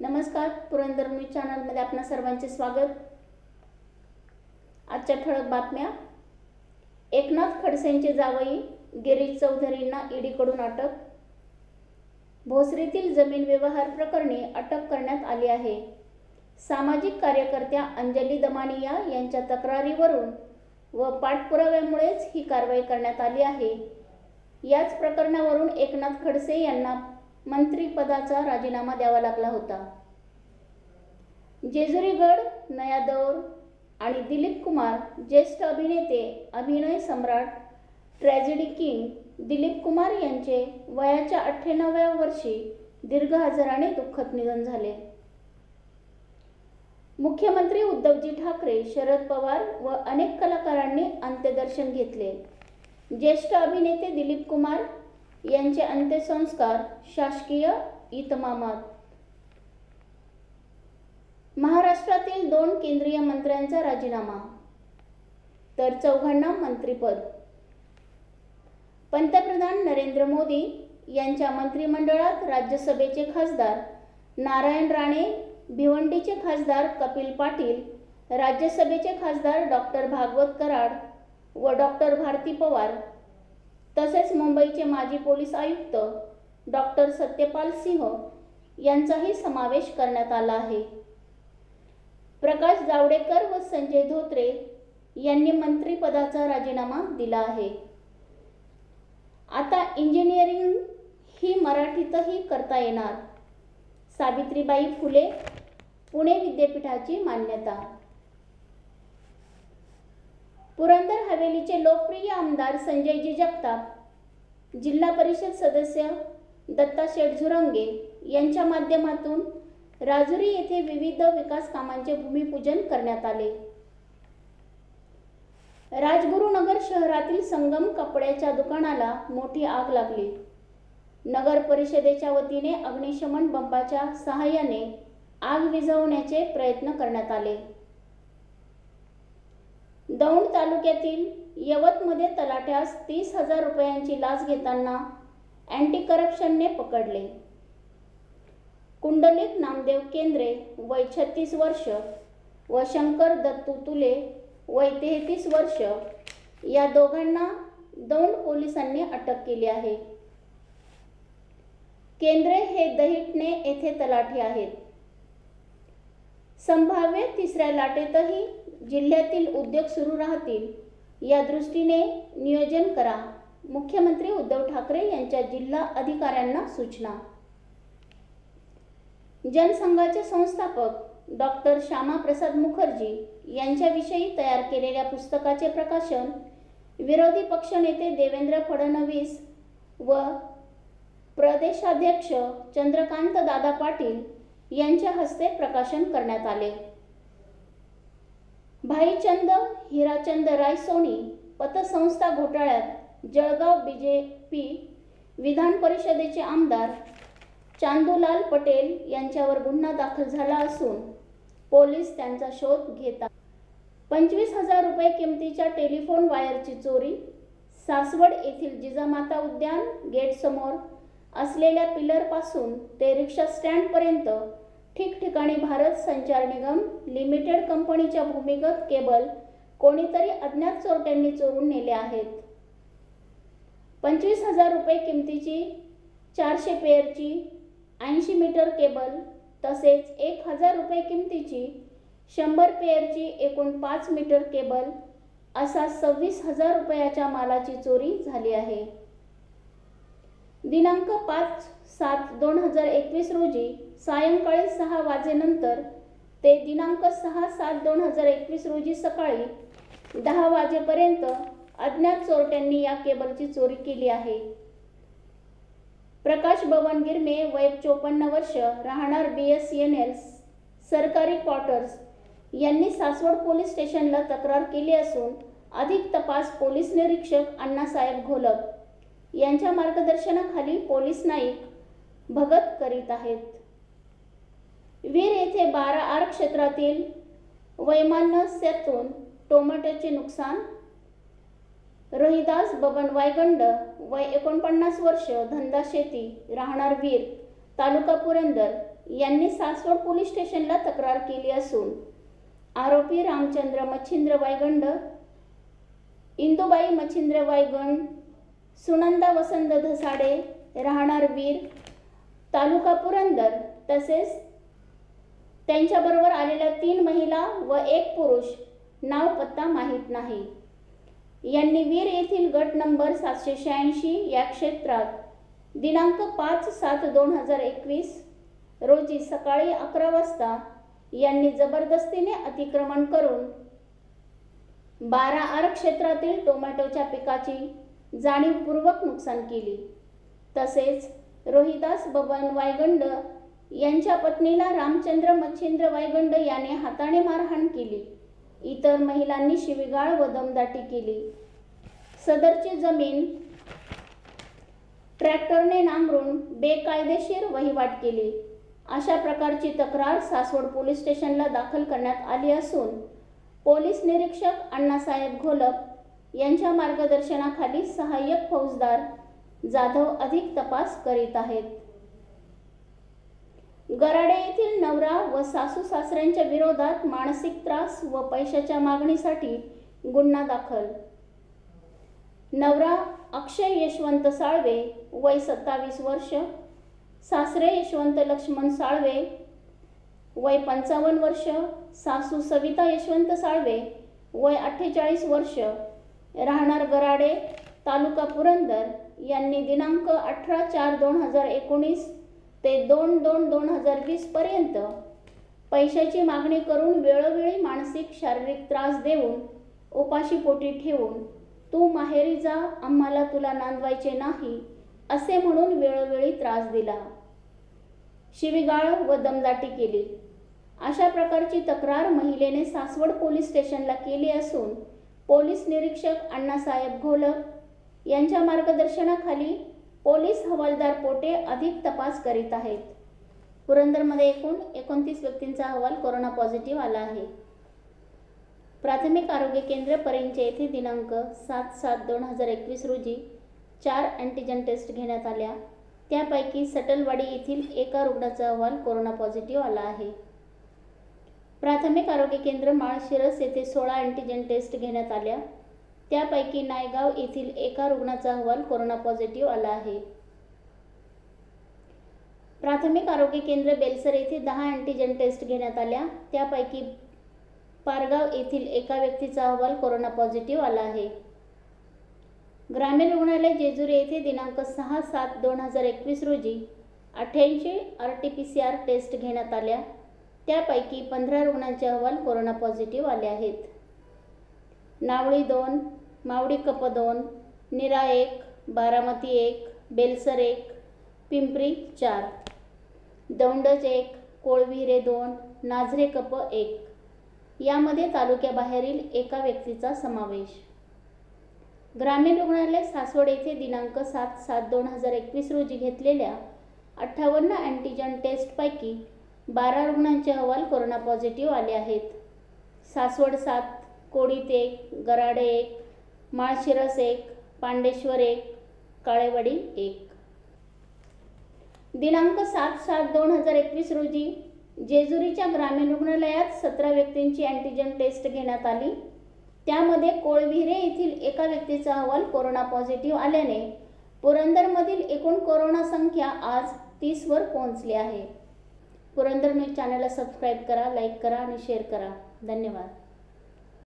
नमस्कार पुरंदर न्यूज चॅनलमध्ये आपणा सर्वांचे स्वागत. आजच्या ठळक बातम्या. एकनाथ खडसेंचे जावई गिरीश चौधरींना ईडीकडून अटक. भोसरीतील जमीन व्यवहार प्रकरणी अटक करण्यात आली आहे. सामाजिक कार्यकर्त्या अंजली दमानिया यांच्या तक्रारीवरून व पाठपुराव्यामुळेच ही कारवाई करण्यात आली आहे. याच प्रकरणावरून एकनाथ खडसे यांना मंत्रीपदाचा राजीनामा द्यावा लागला होता. जेजुरीगड नया दौर आणि दिलीप कुमार ज्येष्ठ अभिनेते अभिनय सम्राट ट्रॅजेडी किंग दिलीप कुमार यांचे वयाच्या अठ्ठ्याण्णव्या वर्षी दीर्घ आजाराने दुःखद निधन झाले. मुख्यमंत्री उद्धवजी ठाकरे शरद पवार व अनेक कलाकारांनी अंत्यदर्शन घेतले. ज्येष्ठ अभिनेते दिलीप कुमार यांचे अंत्यसंस्कार शासकीय इतमामात. महाराष्ट्रातील दोन केंद्रीय मंत्र्यांचा राजीनामा. तर चौघांना मंत्रीपद. पंतप्रधान नरेंद्र मोदी यांच्या मंत्रिमंडळात राज्यसभेचे खासदार नारायण राणे भिवंडीचे खासदार कपिल पाटील राज्यसभेचे खासदार डॉक्टर भागवत कराड व डॉक्टर भारती पवार तसेच मुंबईचे माजी पोलीस आयुक्त डॉक्टर सत्यपाल सिंह यांचाही समावेश करण्यात आला आहे. प्रकाश जावडेकर व संजय धोत्रे यांनी मंत्रिपदाचा राजीनामा दिला आहे. आता इंजिनिअरिंग ही मराठीतही करता येणार. सावित्रीबाई फुले पुणे विद्यापीठाची मान्यता पुरंदर हवेलीचे लोकप्रिय आमदार संजयजी जगताप जिल्हा परिषद सदस्य दत्ता शेठ झुरंगे यांच्या माध्यमातून राजुरी येथे विविध विकास कामांचे भूमिपूजन करण्यात आले. राजगुरुनगर शहरातील संगम कपड्याच्या दुकानाला मोठी आग लागली. नगर परिषदेच्या वतीने अग्निशमन बंबाच्या सहाय्याने आग विझवण्याचे प्रयत्न करण्यात आले. दौंड तालुक्यातील यवतमध्ये तलाठ्यास तीस हजार रुपयांची लाच घेताना अँटी करप्शनने पकडले. कुंडलिक नामदेव केंद्रे वय छत्तीस वर्ष व शंकर दत्तू तुले वय तेहतीस वर्ष या दोघांना दौंड पोलिसांनी अटक केली आहे. केंद्रे हे दहिटणे येथे तलाठी आहेत. संभाव्य तिसऱ्या लाटेतही जिल्ह्यातील उद्योग सुरू राहतील या दृष्टीने नियोजन करा. मुख्यमंत्री उद्धव ठाकरे यांच्या जिल्हा अधिकाऱ्यांना सूचना. जनसंघाचे संस्थापक डॉक्टर श्यामाप्रसाद मुखर्जी यांच्याविषयी तयार केलेल्या पुस्तकाचे प्रकाशन विरोधी पक्षनेते देवेंद्र फडणवीस व प्रदेशाध्यक्ष चंद्रकांत दादा पाटील यांच्या हस्ते प्रकाशन करण्यात आले. भाईचंद हिराचंद रायसोनी पतसंस्था घोटाळ्यात जळगाव बी जे पी विधान परिषदेचे आमदार चांदूलाल पटेल यांच्यावर गुन्हा दाखल झाला असून पोलीस त्यांचा शोध घेतात. पंचवीस हजार रुपये किमतीच्या टेलिफोन वायरची चोरी सासवड येथील जिजामाता उद्यान गेटसमोर असलेल्या पिलरपासून ते रिक्षा स्टँडपर्यंत ठिकठिकाणी भारत संचार निगम लिमिटेड कंपनीच्या भूमिगत केबल कोणीतरी अज्ञात चोरट्यांनी चोरून नेले आहेत. पंचवीस हजार रुपये किमतीची चारशे पेअरची ऐंशी मीटर केबल तसेच एक हजार रुपये किमतीची शंभर पेअरची एकूण पाच मीटर केबल असा सव्वीस हजार रुपयाच्या मालाची चोरी झाली आहे. दिनांक पाच सात दोन हजार एकवीस रोजी सायंकाळी सहा वाजेनंतर ते दिनांक सहा सात दोन हजार एकवीस रोजी सकाळी दहा वाजेपर्यंत अज्ञात चोरट्यांनी या केबलची चोरी केली आहे. प्रकाश बबन गिरमे वय चोपन्न वर्ष राहणार बी एस एन एल सरकारी क्वार्टर्स यांनी सासवड पोलीस स्टेशनला तक्रार केली असून अधिक तपास पोलीस निरीक्षक अण्णासाहेब घोलप यांच्या मार्गदर्शनाखाली पोलीस नाईक भगत करीत आहेत. वीर येथे बारा आर क्षेत्रातील वैमानस्यातून टोमॅटोचे नुकसान? रोहिदास बबन वायगंड वय एकोणपन्नास वर्ष धंदा शेती राहणार वीर तालुका पुरंदर यांनी सासवड पोलीस स्टेशनला तक्रार केली असून आरोपी रामचंद्र मच्छिंद्र वायगंड इंदुबाई मच्छिंद्र वायगंड सुनंदा वसंत धसाडे राहणार वीर तालुका पुरंदर तसेच त्यांच्याबरोबर आलेल्या तीन महिला व एक पुरुष नाव पत्ता माहीत नाही. यांनी वीर येथील गट नंबर सातशे शहाऐंशी या क्षेत्रात दिनांक पाच सात दोन हजार एकवीस रोजी सकाळी अकरा वाजता यांनी जबरदस्तीने अतिक्रमण करून बारा आर क्षेत्रातील टोमॅटोच्या पिकाची जाणीवपूर्वक नुकसान केली. तसेच रोहिदास बबन वायगंड यांच्या पत्नीला रामचंद्र मच्छिंद्र वायगंड याने हाताने मारहाण केली. इतर महिलांनी शिवीगाळ व दमदाटी केली. सदरची जमीन ट्रॅक्टरने नांगरून बेकायदेशीर वहिवाट केली. अशा प्रकारची तक्रार सासवड पोलीस स्टेशनला दाखल करण्यात आली असून पोलीस निरीक्षक अण्णासाहेब घोलप यांच्या मार्गदर्शनाखाली सहाय्यक फौजदार जाधव अधिक तपास करीत आहेत. गराडे येथील नवरा व सासू सासऱ्यांच्या विरोधात मानसिक त्रास व पैशाच्या मागणीसाठी गुन्हा दाखल. नवरा अक्षय यशवंत साळवे वय सत्तावीस वर्ष सासरे यशवंत लक्ष्मण साळवे वय पंचावन्न वर्ष सासू सविता यशवंत साळवे वय अठ्ठेचाळीस वर्ष राहणार गराडे तालुका पुरंदर यांनी दिनांक अठरा चार दोन हजार एकोणीस ते दोन दोन दोन हजार वीसपर्यंत पैशाची मागणी करून वेळोवेळी मानसिक शारीरिक त्रास देऊन उपाशीपोटी ठेवून तू माहेरी जा आम्हाला तुला नांदवायचे नाही असे म्हणून वेळोवेळी त्रास दिला. शिवीगाळ व दमदाटी केली. अशा प्रकारची तक्रार महिलेने सासवड पोलीस स्टेशनला केली असून पोलीस निरीक्षक अण्णासाहेब घोलप यांच्या मार्गदर्शनाखाली पोलीस हवालदार पोटे अधिक तपास करीत आहेत. पुरंदरमध्ये एकूण एकोणतीस व्यक्तींचा अहवाल कोरोना पॉझिटिव्ह आला आहे. प्राथमिक आरोग्य केंद्र परिंचे येथे दिनांक सात सात दोन हजार एकवीस रोजी चार अँटीजन टेस्ट घेण्यात आल्या. त्यापैकी सटलवाडी येथील एका रुग्णाचा अहवाल कोरोना पॉझिटिव्ह आला आहे. प्राथमिक आरोग्य केंद्र माळशिरस येथे सोळा अँटीजेन टेस्ट घेण्यात आल्या. त्यापैकी नायगाव येथील एका रुग्णाचा अहवाल कोरोना पॉझिटिव्ह आला आहे. प्राथमिक आरोग्य केंद्र बेलसर येथे दहा अँटीजेन टेस्ट घेण्यात आल्या. त्यापैकी पारगाव येथील एका व्यक्तीचा अहवाल कोरोना पॉझिटिव्ह आला आहे. ग्रामीण रुग्णालय जेजुरी येथे दिनांक सहा सात दोन हजार एकवीस रोजी अठ्ठ्याऐंशी R T P C R test घेण्यात आल्या. त्यापैकी पंधरा रुग्णांचे अहवाल कोरोना पॉझिटिव्ह आले आहेत. नावळी दोन मावडी कप दोन निरा एक बारामती एक बेलसर एक पिंपरी चार. दौंडज एक कोळविरे दोन नाझरे कप एक. यामध्ये तालुक्याबाहेरील एका व्यक्तीचा समावेश. ग्रामीण रुग्णालय सासवड येथे दिनांक सात सात दोन हजार एकवीस रोजी घेतलेल्या अठ्ठावन्न अँटीजन टेस्टपैकी बारा रुग्णांचे अहवाल कोरोना पॉझिटिव्ह आले आहेत. सासवड सात कोडीत एक गराडे एक माळशिरस एक पांडेश्वर एक काळेवाडी एक. दिनांक सात सात दोन हजार एकवीस रोजी जेजुरीच्या ग्रामीण रुग्णालयात सतरा व्यक्तींची अँटीजन टेस्ट घेण्यात आली. त्यामध्ये कोळविरे येथील एका व्यक्तीचा अहवाल कोरोना पॉझिटिव्ह आल्याने पुरंदरमधील एकूण कोरोना संख्या आज तीसवर पोहोचली आहे. पुरंदर न्यूज चॅनलला सबस्क्राईब करा लाईक करा आणि शेअर करा. धन्यवाद.